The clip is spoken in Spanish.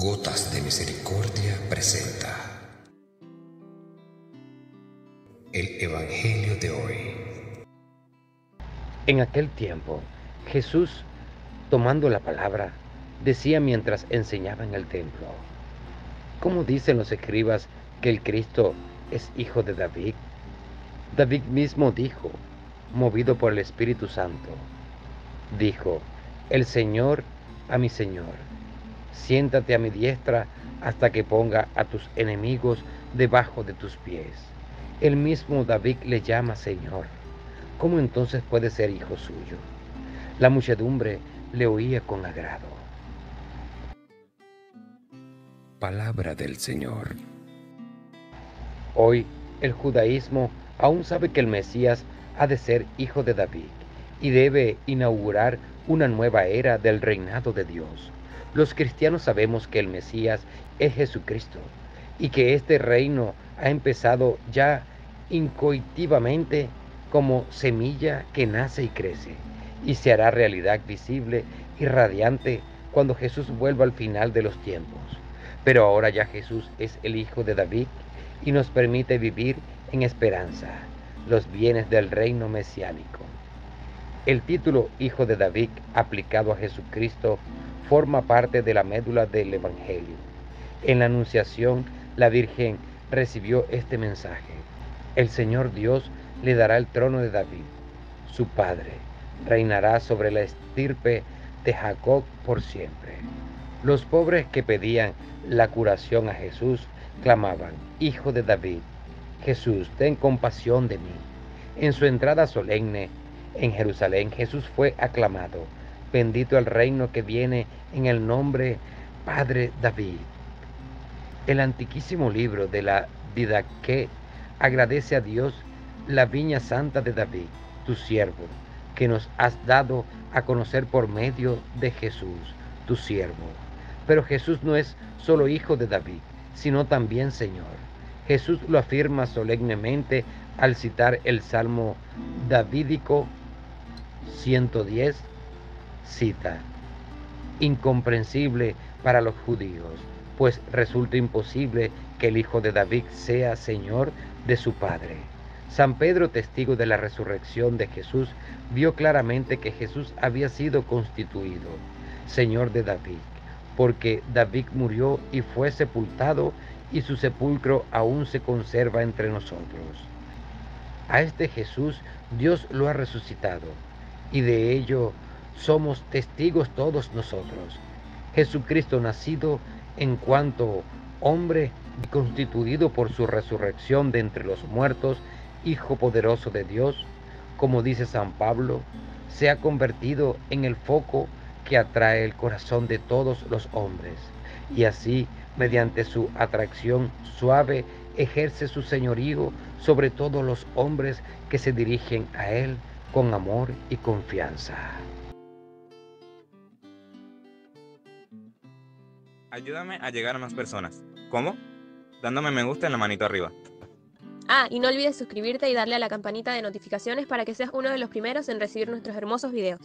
Gotas de Misericordia presenta el Evangelio de hoy. En aquel tiempo, Jesús, tomando la palabra, decía mientras enseñaba en el templo, ¿cómo dicen los escribas que el Cristo es hijo de David? David mismo dijo, movido por el Espíritu Santo, dijo, el Señor a mi Señor siéntate a mi diestra hasta que ponga a tus enemigos debajo de tus pies. El mismo David le llama Señor. ¿Cómo entonces puede ser hijo suyo? La muchedumbre le oía con agrado. Palabra del Señor. Hoy el judaísmo aún sabe que el Mesías ha de ser hijo de David y debe inaugurar una nueva era del reinado de Dios los cristianos sabemos que el Mesías es Jesucristo y que este reino ha empezado ya incoitivamente como semilla que nace y crece y se hará realidad visible y radiante cuando Jesús vuelva al final de los tiempos. Pero ahora ya Jesús es el Hijo de David y nos permite vivir en esperanza los bienes del reino mesiánico. El título Hijo de David aplicado a Jesucristo forma parte de la médula del Evangelio. En la Anunciación, la Virgen recibió este mensaje. El Señor Dios le dará el trono de David, su padre, reinará sobre la estirpe de Jacob por siempre. Los pobres que pedían la curación a Jesús clamaban, Hijo de David, Jesús, ten compasión de mí. En su entrada solemne en Jerusalén, Jesús fue aclamado Bendito el reino que viene en el nombre Padre David. El antiquísimo libro de la Didaqué agradece a Dios la viña santa de David, tu siervo, que nos has dado a conocer por medio de Jesús, tu siervo. Pero Jesús no es solo hijo de David, sino también Señor. Jesús lo afirma solemnemente al citar el Salmo Davídico 110, cita, incomprensible para los judíos, pues resulta imposible que el Hijo de David sea Señor de su Padre. San Pedro, testigo de la resurrección de Jesús, vio claramente que Jesús había sido constituido Señor de David, porque David murió y fue sepultado y su sepulcro aún se conserva entre nosotros. A este Jesús Dios lo ha resucitado y de ello somos testigos todos nosotros. Jesucristo nacido en cuanto hombre y constituido por su resurrección de entre los muertos, Hijo poderoso de Dios, como dice San Pablo, se ha convertido en el foco que atrae el corazón de todos los hombres, y así, mediante su atracción suave, ejerce su señorío sobre todos los hombres que se dirigen a Él con amor y confianza. Ayúdame a llegar a más personas. ¿Cómo? Dándome me gusta en la manito arriba. Ah, y no olvides suscribirte y darle a la campanita de notificaciones para que seas uno de los primeros en recibir nuestros hermosos videos.